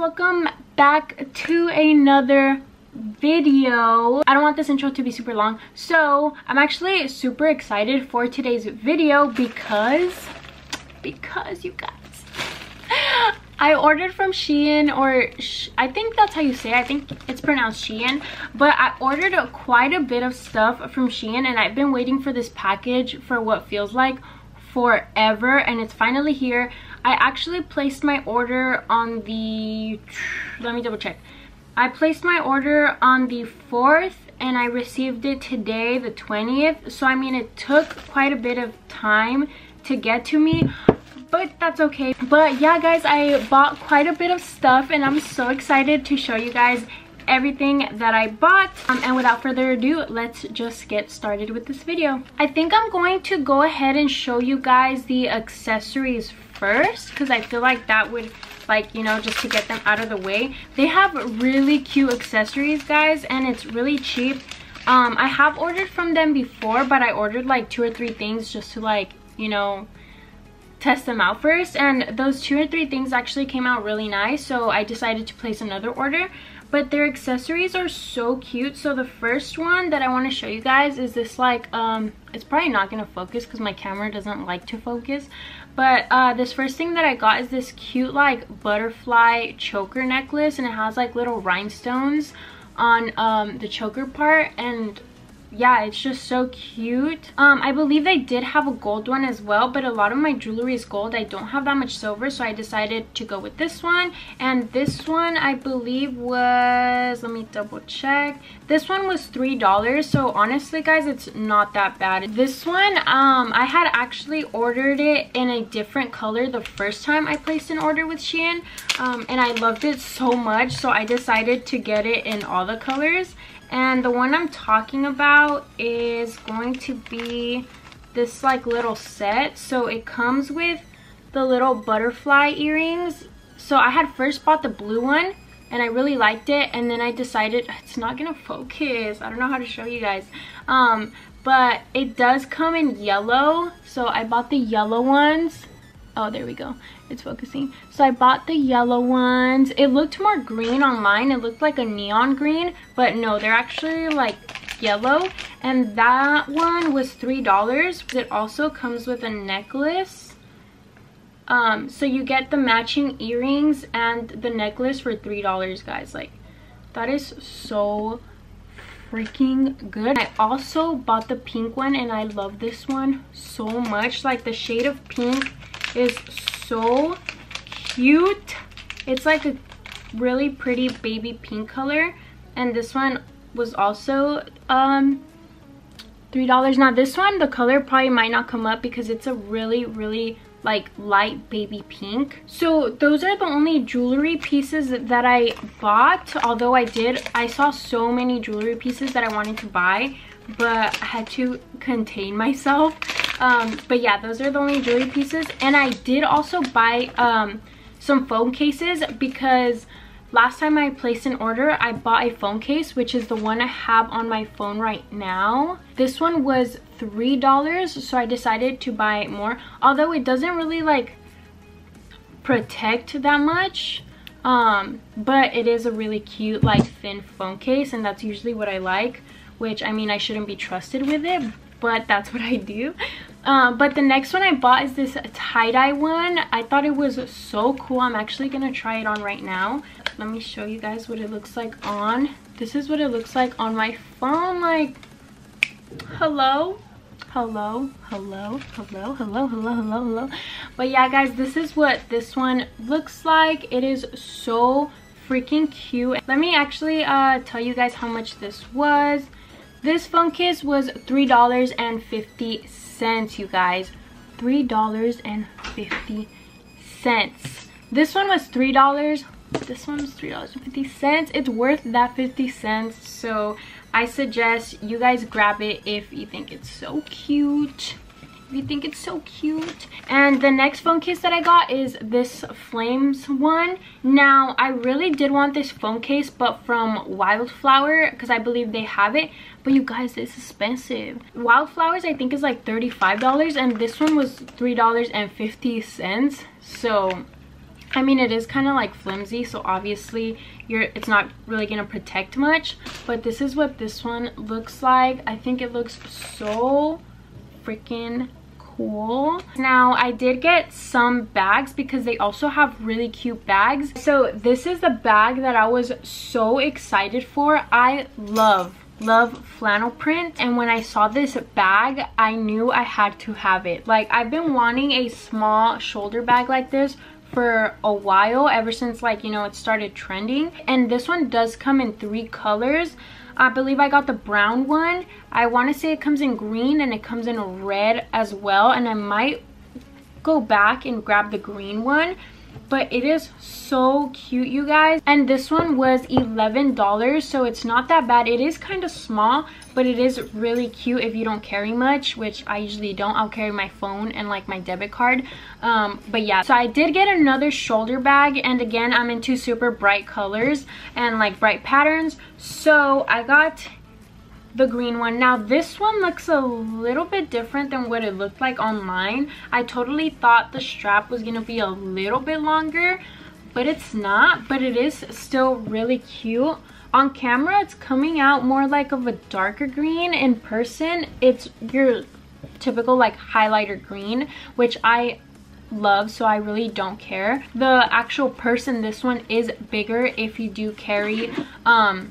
welcome back to another video i don't want this intro to be super long so i'm actually super excited for today's video because because you guys I ordered from Shein or Sh I think that's how you say it. I think it's pronounced Shein. But I ordered quite a bit of stuff from Shein and I've been waiting for this package for what feels like forever and it's finally here. I actually placed my order on the, let me double check. I placed my order on the 4th and I received it today, the 20th. So I mean, it took quite a bit of time to get to me but that's okay but yeah guys i bought quite a bit of stuff and i'm so excited to show you guys everything that i bought um, and without further ado let's just get started with this video i think i'm going to go ahead and show you guys the accessories first because i feel like that would like you know just to get them out of the way. They have really cute accessories guys and it's really cheap. Um i have ordered from them before but i ordered like two or three things just to like you know test them out first and those two or three things actually came out really nice so I decided to place another order but their accessories are so cute. So the first one that I want to show you guys is this like um it's probably not gonna focus because my camera doesn't like to focus but uh this first thing that I got is this cute like butterfly choker necklace and it has like little rhinestones on um the choker part and yeah it's just so cute. Um i believe they did have a gold one as well but a lot of my jewelry is gold. I don't have that much silver so i decided to go with this one. And this one i believe was let me double check. This one was three dollars so honestly guys it's not that bad. This one um i had actually ordered it in a different color the first time i placed an order with shein um and i loved it so much so i decided to get it in all the colors and the one i'm talking about is going to be this like little set. So it comes with the little butterfly earrings. So i had first bought the blue one and i really liked it and then i decided it's not gonna focus. I don't know how to show you guys. Um but it does come in yellow. So i bought the yellow ones oh there we go. It's focusing. So i bought the yellow ones. It looked more green online it looked like a neon green but no they're actually like yellow. And that one was three dollars it also comes with a necklace. Um so you get the matching earrings and the necklace for three dollars guys. Like that is so freaking good. I also bought the pink one and i love this one so much. Like the shade of pink is so cute. It's like a really pretty baby pink color. And this one was also um three dollars. Now this one the color probably might not come up because it's a really really like light baby pink. So those are the only jewelry pieces that i bought. Although i did i saw so many jewelry pieces that i wanted to buy but i had to contain myself um, but yeah those are the only jewelry pieces. And i did also buy um, some phone cases because last time i placed an order i bought a phone case which is the one i have on my phone right now. This one was three dollars so i decided to buy more. Although it doesn't really like protect that much um but it is a really cute like thin phone case and that's usually what i like which i mean i shouldn't be trusted with it but that's what i do um, but the next one I bought is this tie-dye one. I thought it was so cool. I'm actually going to try it on right now. Let me show you guys what it looks like on. This is what it looks like on my phone. Like, hello? Hello, hello, hello, hello, hello, hello, hello. But yeah, guys, this is what this one looks like. It is so freaking cute. Let me actually uh, tell you guys how much this was. This phone case was $3.50 cents, you guys. $3.50. This one was $3. This one was $3.50. It's worth that 50 cents. So I suggest you guys grab it if you think it's so cute you think it's so cute. And the next phone case that i got is this flames one. Now i really did want this phone case but from wildflower because i believe they have it. But you guys it's expensive. Wildflowers i think is like 35 dollars and this one was three dollars and 50 cents. So I mean, it is kind of like flimsy, so obviously you're it's not really gonna protect much. But this is what this one looks like. I think it looks so freaking cool. Now, I did get some bags because they also have really cute bags. So this is the bag that I was so excited for. I love love flannel print and when i saw this bag i knew i had to have it like i've been wanting a small shoulder bag like this for a while ever since like you know it started trending and this one does come in three colors I believe I got the brown one. I want to say it comes in green and it comes in red as well. And I might go back and grab the green one but it is so cute you guys. And this one was 11 dollars so it's not that bad. It is kind of small but it is really cute if you don't carry much which i usually don't. I'll carry my phone and like my debit card. Um, but yeah. So i did get another shoulder bag and again i'm into super bright colors and like bright patterns. So i got the green one. Now this one looks a little bit different than what it looked like online. I totally thought the strap was gonna be a little bit longer but it's not but it is still really cute. On camera it's coming out more like of a darker green. In person it's your typical like highlighter green which i love so i really don't care. The actual person this one is bigger if you do carry um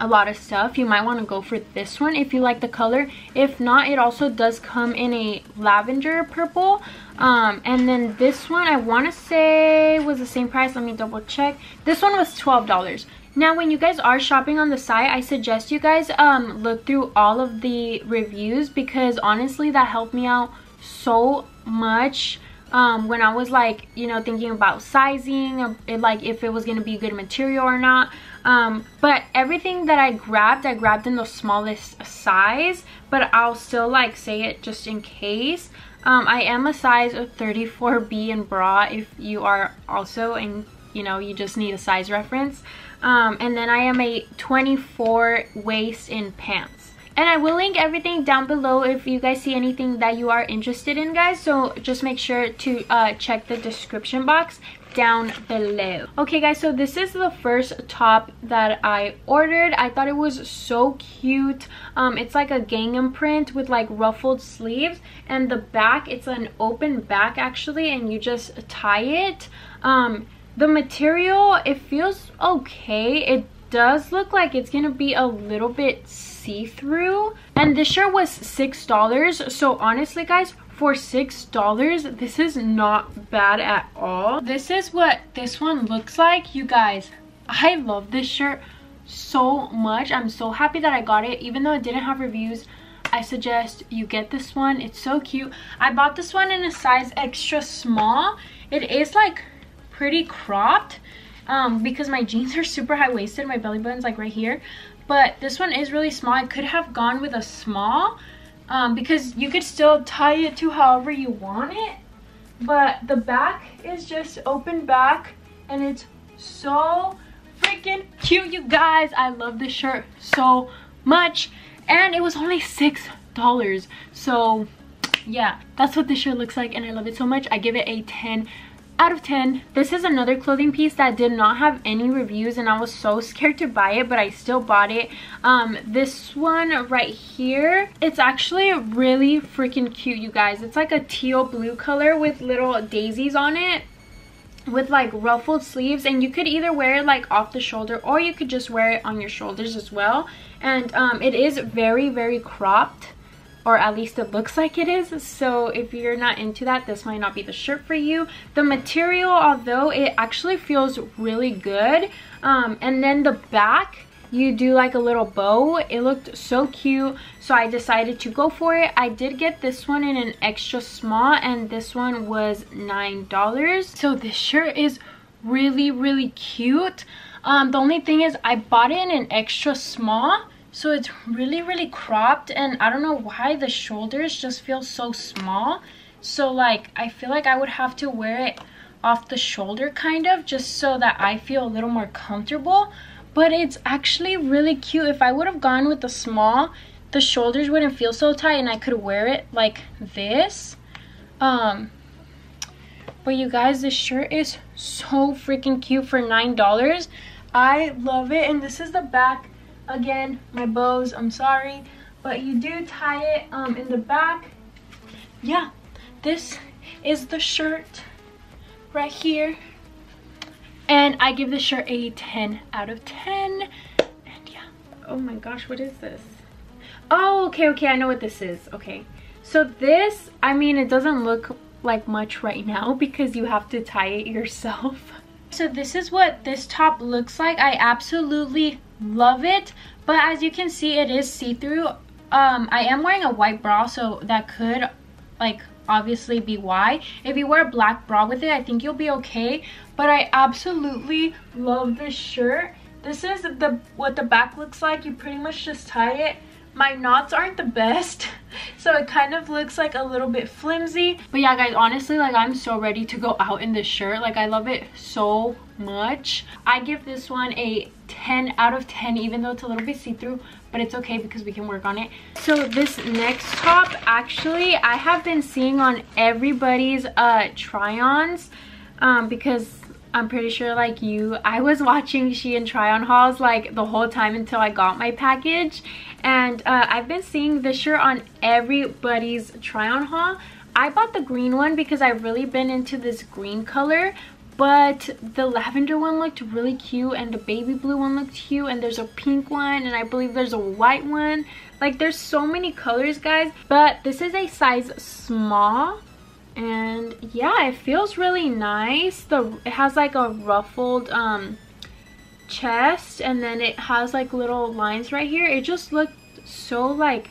a lot of stuff. You might want to go for this one if you like the color. If not it also does come in a lavender purple. Um, and then this one i want to say was the same price. Let me double check. This one was 12 dollars. Now when you guys are shopping on the site i suggest you guys um, look through all of the reviews because honestly that helped me out so much um, when I was like, you know, thinking about sizing, it, like if it was going to be good material or not. Um, but everything that I grabbed, I grabbed in the smallest size, but I'll still like say it just in case. Um, I am a size of 34B in bra if you are also and you know, you just need a size reference. Um, and then I am a 24 waist in pants and i will link everything down below if you guys see anything that you are interested in guys. So just make sure to uh, check the description box down below. Okay guys so this is the first top that i ordered. I thought it was so cute. Um it's like a gingham print with like ruffled sleeves. And the back it's an open back actually and you just tie it. Um the material it feels okay. It does look like it's gonna be a little bit see-through. And this shirt was six dollars. So honestly guys for six dollars this is not bad at all. This is what this one looks like you guys. I love this shirt so much. I'm so happy that i got it. Even though it didn't have reviews i suggest you get this one. It's so cute. I bought this one in a size extra small. It is like pretty cropped um, because my jeans are super high-waisted my belly button's like right here but this one is really small. I could have gone with a small um, because you could still tie it to however you want it but the back is just open back and it's so freaking cute you guys. I love this shirt so much and it was only six dollars. So yeah that's what this shirt looks like and i love it so much. I give it a 10 out of 10 this is another clothing piece that did not have any reviews and i was so scared to buy it but i still bought it. Um this one right here it's actually really freaking cute you guys. It's like a teal blue color with little daisies on it with like ruffled sleeves and you could either wear it like off the shoulder or you could just wear it on your shoulders as well. And um it is very very cropped or at least it looks like it is. So if you're not into that this might not be the shirt for you. The material although it actually feels really good um, and then the back you do like a little bow. It looked so cute so i decided to go for it. I did get this one in an extra small and this one was nine dollars. So this shirt is really really cute. Um, the only thing is i bought it in an extra small so it's really really cropped and i don't know why the shoulders just feel so small. So like i feel like i would have to wear it off the shoulder kind of just so that i feel a little more comfortable. But it's actually really cute. If i would have gone with the small the shoulders wouldn't feel so tight and i could wear it like this. Um but you guys this shirt is so freaking cute for nine dollars. I love it and this is the back again my bows i'm sorry but you do tie it um in the back. Yeah this is the shirt right here. And i give this shirt a 10 out of 10 and yeah. Oh my gosh what is this? Oh okay okay i know what this is. Okay. So this i mean it doesn't look like much right now because you have to tie it yourself. So this is what this top looks like. I absolutely love it but as you can see it is see-through. Um i am wearing a white bra so that could like obviously be why. If you wear a black bra with it i think you'll be okay but i absolutely love this shirt. This is the what the back looks like. You pretty much just tie it my knots aren't the best so it kind of looks like a little bit flimsy. But yeah guys honestly like i'm so ready to go out in this shirt. Like i love it so much. I give this one a 10 out of 10 even though it's a little bit see-through but it's okay because we can work on it. So this next top actually i have been seeing on everybody's uh try-ons um because I'm pretty sure like you, I was watching Shein try on hauls like the whole time until I got my package. And uh, I've been seeing this shirt on everybody's try on haul. I bought the green one because I've really been into this green color. But the lavender one looked really cute and the baby blue one looked cute and there's a pink one and I believe there's a white one. Like there's so many colors guys. But this is a size small and yeah it feels really nice the it has like a ruffled um chest and then it has like little lines right here it just looked so like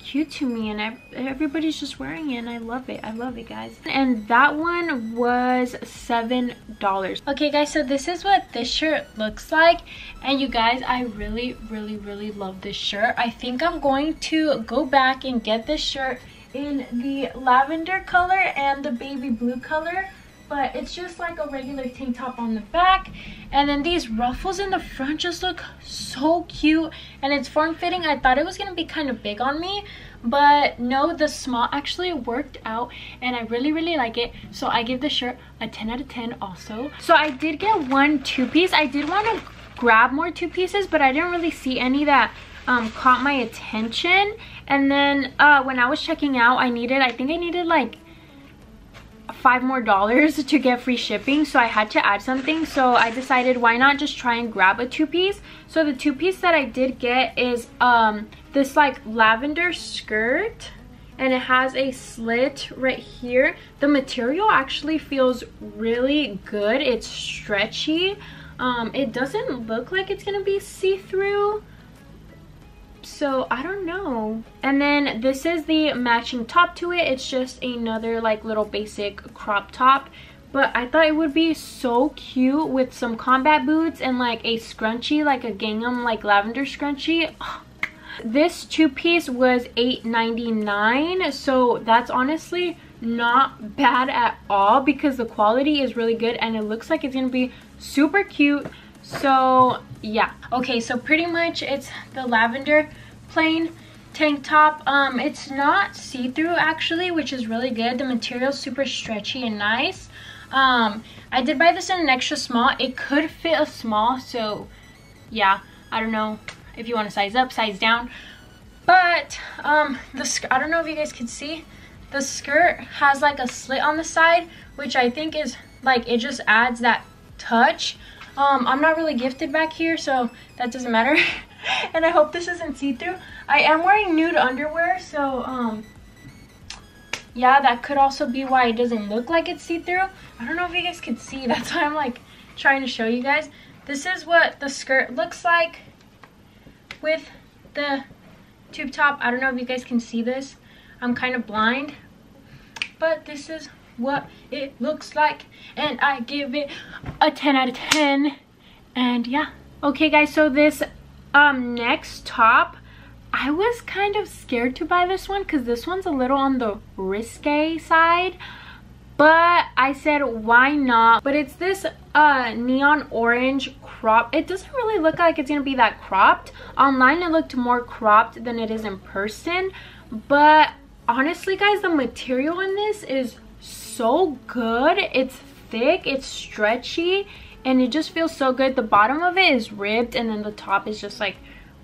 cute to me and everybody's just wearing it and I love it. I love it guys. And that one was seven dollars. Okay guys so this is what this shirt looks like and you guys I really really really love this shirt. I think I'm going to go back and get this shirt in the lavender color and the baby blue color but it's just like a regular tank top on the back. And then these ruffles in the front just look so cute and it's form-fitting. I thought it was gonna be kind of big on me but no the small actually worked out and i really really like it. So i give the shirt a 10 out of 10 also. So i did get one two-piece. I did want to grab more two pieces but i didn't really see any that um, caught my attention. And then uh, when I was checking out, I needed, I think I needed like five more dollars to get free shipping so i had to add something. So i decided why not just try and grab a two-piece? So the two-piece that i did get is um this like lavender skirt and it has a slit right here. The material actually feels really good. It's stretchy. Um it doesn't look like it's gonna be see-through so i don't know. And then this is the matching top to it. It's just another like little basic crop top. But i thought it would be so cute with some combat boots and like a scrunchie like a gingham like lavender scrunchie. This two-piece was $8.99 so that's honestly not bad at all because the quality is really good and it looks like it's gonna be super cute so yeah. Okay so pretty much it's the lavender plain tank top. Um it's not see-through actually which is really good. The material's super stretchy and nice. Um i did buy this in an extra small. It could fit a small so yeah. I don't know if you want to size up size down. But um the i don't know if you guys can see. The skirt has like a slit on the side which i think is like it just adds that touch um, I'm not really gifted back here, so that doesn't matter. and I hope this isn't see-through. I am wearing nude underwear, so um, yeah, that could also be why it doesn't look like it's see-through. I don't know if you guys can see. That's why I'm like trying to show you guys. This is what the skirt looks like with the tube top. I don't know if you guys can see this. I'm kind of blind. But this is what it looks like and I give it a 10 out of 10 and yeah. Okay guys so this um next top I was kind of scared to buy this one because this one's a little on the risque side. But I said why not? But it's this uh neon orange crop. It doesn't really look like it's gonna be that cropped. Online it looked more cropped than it is in person. But honestly guys the material in this is so good. It's thick it's stretchy and it just feels so good. The bottom of it is ribbed and then the top is just like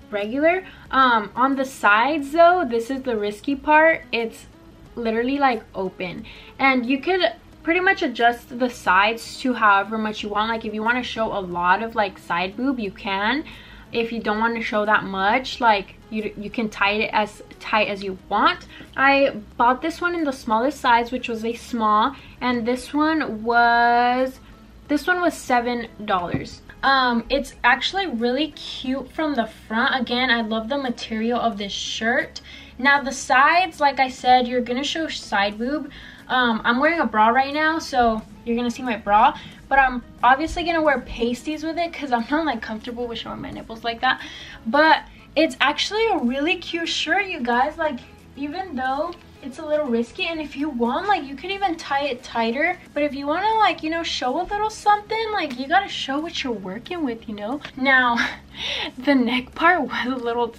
regular. Um on the sides though this is the risky part. It's literally like open. And you could pretty much adjust the sides to however much you want. Like if you want to show a lot of like side boob you can. If you don't want to show that much like you you can tie it as tight as you want. I bought this one in the smallest size which was a small and this one was this one was seven dollars. Um it's actually really cute from the front. Again i love the material of this shirt. Now the sides like i said you're gonna show side boob. Um i'm wearing a bra right now so you're gonna see my bra but i'm obviously gonna wear pasties with it because i'm not like comfortable with showing my nipples like that. But it's actually a really cute shirt you guys. Like even though it's a little risky and if you want like you could even tie it tighter. But if you want to like you know show a little something like you got to show what you're working with you know? Now the neck part was a little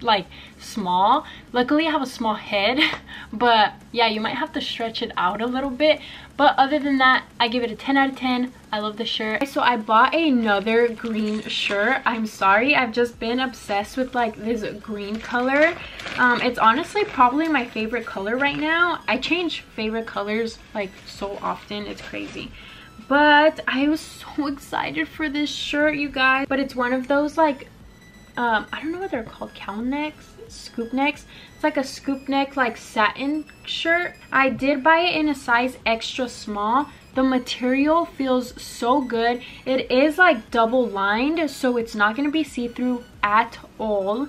like small. Luckily i have a small head but yeah you might have to stretch it out a little bit. But other than that i give it a 10 out of 10 i love the shirt. So i bought another green shirt. I'm sorry i've just been obsessed with like this green color. Um it's honestly probably my favorite color right now. I change favorite colors like so often. It's crazy. But i was so excited for this shirt you guys. But it's one of those like um i don't know what they're called cow necks scoop necks. It's like a scoop neck like satin shirt. I did buy it in a size extra small. The material feels so good. It is like double lined so it's not going to be see-through at all.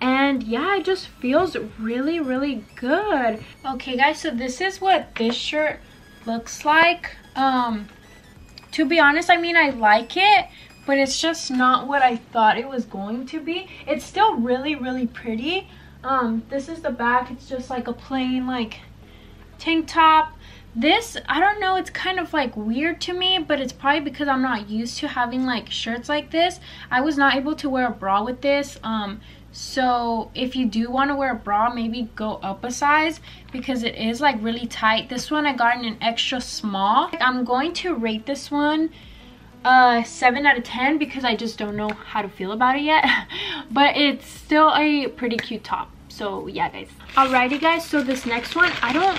And yeah it just feels really really good. Okay guys so this is what this shirt looks like. Um to be honest i mean i like it but it's just not what I thought it was going to be. It's still really, really pretty. Um, this is the back. It's just like a plain like tank top. This, I don't know, it's kind of like weird to me, but it's probably because I'm not used to having like shirts like this. I was not able to wear a bra with this. Um, so if you do want to wear a bra, maybe go up a size because it is like really tight. This one I got in an extra small. I'm going to rate this one uh 7 out of 10 because i just don't know how to feel about it yet. But it's still a pretty cute top. So yeah guys. Alrighty guys. So this next one i don't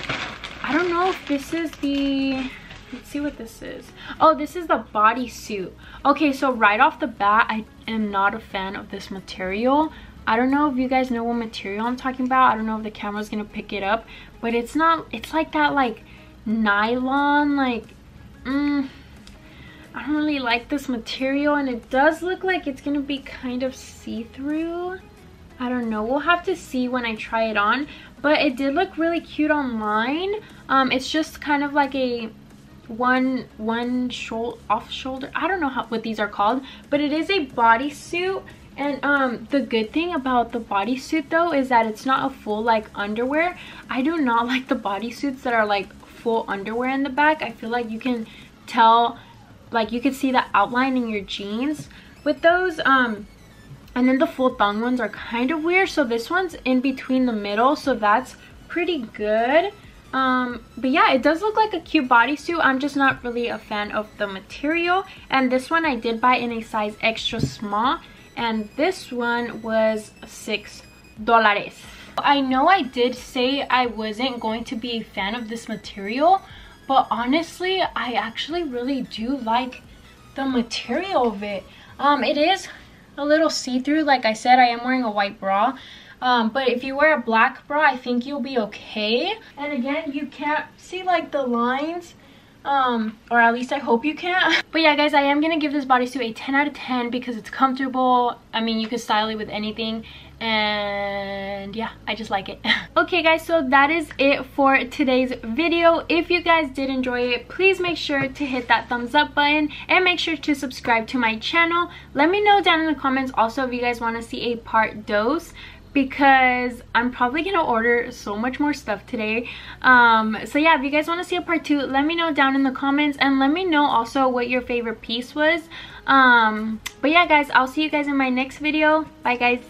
i don't know if this is the let's see what this is. Oh this is the bodysuit. Okay so right off the bat i am not a fan of this material. I don't know if you guys know what material i'm talking about. I don't know if the camera's gonna pick it up but it's not it's like that like nylon like mm, I don't really like this material and it does look like it's gonna be kind of see-through. I don't know, we'll have to see when I try it on. But it did look really cute online. Um, it's just kind of like a one one shoulder off shoulder i don't know how what these are called but it is a bodysuit and um the good thing about the bodysuit though is that it's not a full like underwear i do not like the bodysuits that are like full underwear in the back i feel like you can tell like you can see the outline in your jeans with those um and then the full thong ones are kind of weird. So this one's in between the middle so that's pretty good. Um but yeah it does look like a cute bodysuit. I'm just not really a fan of the material. And this one i did buy in a size extra small and this one was six dollars i know i did say i wasn't going to be a fan of this material but honestly i actually really do like the material of it. Um it is a little see-through. Like i said i am wearing a white bra. Um, but if you wear a black bra i think you'll be okay. And again you can't see like the lines um or at least i hope you can't. But yeah guys i am gonna give this bodysuit a 10 out of 10 because it's comfortable. I mean you can style it with anything. And yeah i just like it. Okay guys so that is it for today's video. If you guys did enjoy it please make sure to hit that thumbs up button and make sure to subscribe to my channel. Let me know down in the comments also if you guys want to see a part dose because I'm probably gonna order so much more stuff today. Um, so yeah, if you guys wanna see a part two, let me know down in the comments and let me know also what your favorite piece was. Um, but yeah guys, I'll see you guys in my next video. Bye guys.